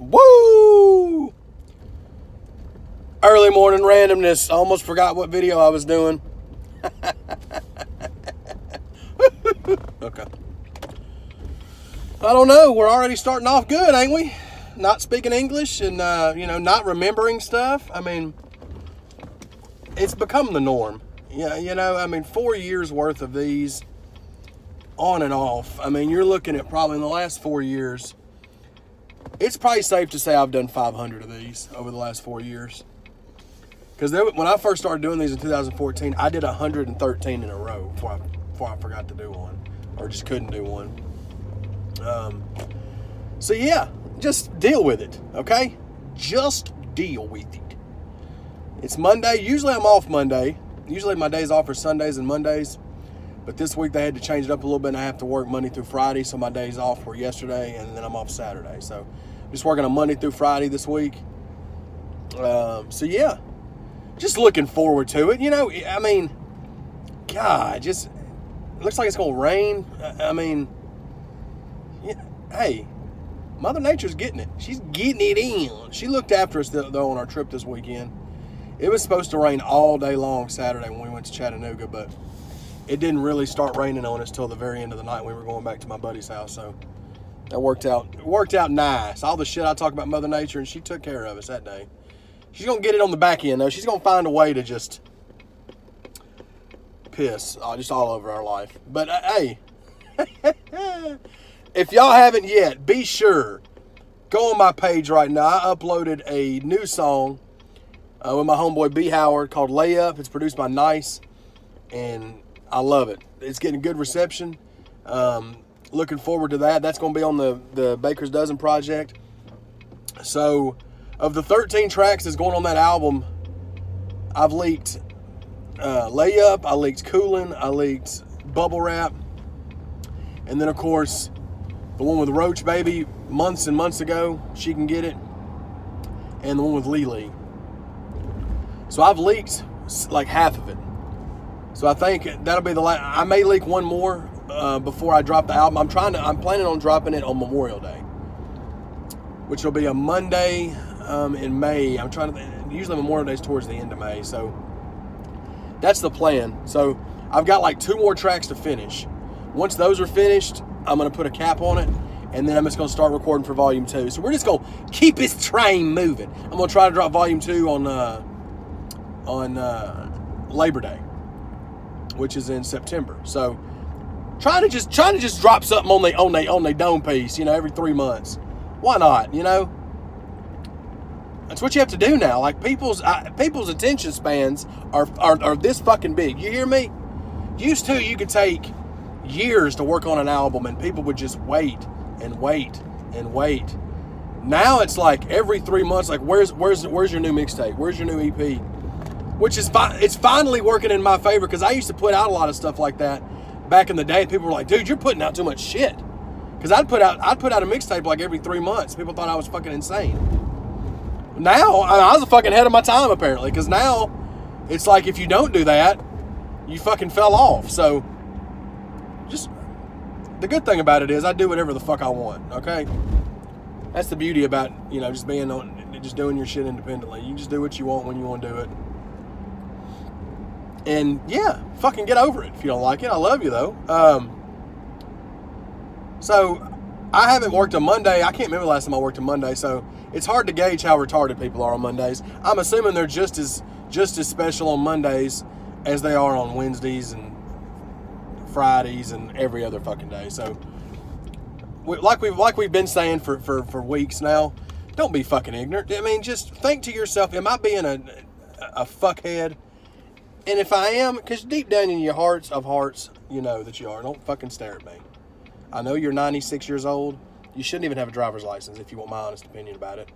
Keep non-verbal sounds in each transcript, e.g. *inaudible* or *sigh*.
Woo! Early morning randomness. I almost forgot what video I was doing. *laughs* okay. I don't know. We're already starting off good, ain't we? Not speaking English and, uh, you know, not remembering stuff. I mean, it's become the norm. Yeah, you know, I mean, four years worth of these on and off. I mean, you're looking at probably in the last four years, it's probably safe to say I've done 500 of these over the last four years. Because when I first started doing these in 2014, I did 113 in a row before I, before I forgot to do one or just couldn't do one. Um, so, yeah, just deal with it, okay? Just deal with it. It's Monday. Usually I'm off Monday. Usually my days off are Sundays and Mondays. But this week they had to change it up a little bit and I have to work Monday through Friday. So my days off were yesterday and then I'm off Saturday. So just working on Monday through Friday this week. Um, so yeah, just looking forward to it. You know, I mean, God, just looks like it's going to rain. I mean, yeah, hey, Mother Nature's getting it. She's getting it in. She looked after us though on our trip this weekend. It was supposed to rain all day long Saturday when we went to Chattanooga, but it didn't really start raining on us till the very end of the night. When we were going back to my buddy's house, so that worked out worked out nice. All the shit I talk about Mother Nature, and she took care of us that day. She's gonna get it on the back end though. She's gonna find a way to just piss uh, just all over our life. But uh, hey, *laughs* if y'all haven't yet, be sure go on my page right now. I uploaded a new song uh, with my homeboy B Howard called Layup. It's produced by Nice, and I love it. It's getting good reception. Um, looking forward to that. That's going to be on the, the Baker's Dozen project. So, of the 13 tracks that's going on that album, I've leaked uh, Layup, I leaked Coolin', I leaked Bubble Wrap, and then, of course, the one with Roach Baby months and months ago, She Can Get It, and the one with Lily. So I've leaked like half of it. So I think that'll be the last. I may leak one more uh, before I drop the album. I'm trying to. I'm planning on dropping it on Memorial Day, which will be a Monday um, in May. I'm trying to. Usually Memorial Day is towards the end of May, so that's the plan. So I've got like two more tracks to finish. Once those are finished, I'm gonna put a cap on it, and then I'm just gonna start recording for Volume Two. So we're just gonna keep this train moving. I'm gonna try to drop Volume Two on uh, on uh, Labor Day which is in September. So trying to just trying to just drop something on the on the on the dome piece, you know, every three months. Why not? You know, that's what you have to do now. Like people's uh, people's attention spans are, are are this fucking big. You hear me? Used to, you could take years to work on an album, and people would just wait and wait and wait. Now it's like every three months. Like, where's where's where's your new mixtape? Where's your new EP? which is fi- it's finally working in my favor because I used to put out a lot of stuff like that back in the day. People were like, "Dude, you're putting out too much shit." Because I'd put out I'd put out a mixtape like every three months. People thought I was fucking insane. Now I was a fucking head of my time apparently because now it's like if you don't do that, you fucking fell off. So just the good thing about it is I do whatever the fuck I want. Okay, that's the beauty about you know just being on just doing your shit independently. You just do what you want when you want to do it. And yeah, fucking get over it if you don't like it. I love you though. Um, so I haven't worked a Monday. I can't remember the last time I worked a Monday, so it's hard to gauge how retarded people are on Mondays. I'm assuming they're just as just as special on Mondays as they are on Wednesdays and Fridays and every other fucking day. So, we, like we've like we've been saying for, for for weeks now, don't be fucking ignorant. I mean, just think to yourself: Am I being a a fuckhead? And if I am, because deep down in your hearts of hearts, you know that you are. Don't fucking stare at me. I know you're 96 years old. You shouldn't even have a driver's license if you want my honest opinion about it.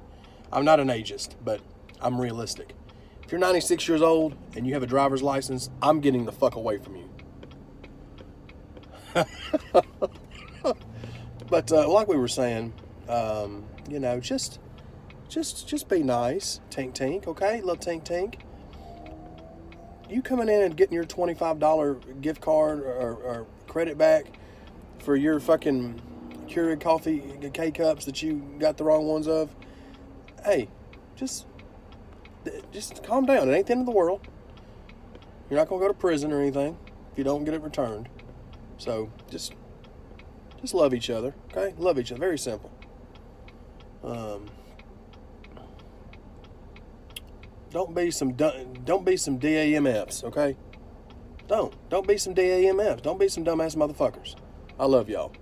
I'm not an ageist, but I'm realistic. If you're 96 years old and you have a driver's license, I'm getting the fuck away from you. *laughs* but uh, like we were saying, um, you know, just, just, just be nice, tank, tank, okay, little tank, tink you coming in and getting your $25 gift card or, or credit back for your fucking Keurig coffee K cups that you got the wrong ones of, hey, just just calm down. It ain't the end of the world. You're not gonna go to prison or anything if you don't get it returned. So just just love each other, okay? Love each other. Very simple. Um, don't be some don't be some DAMFs, okay? Don't don't be some DAMFs. Don't be some dumbass motherfuckers. I love y'all.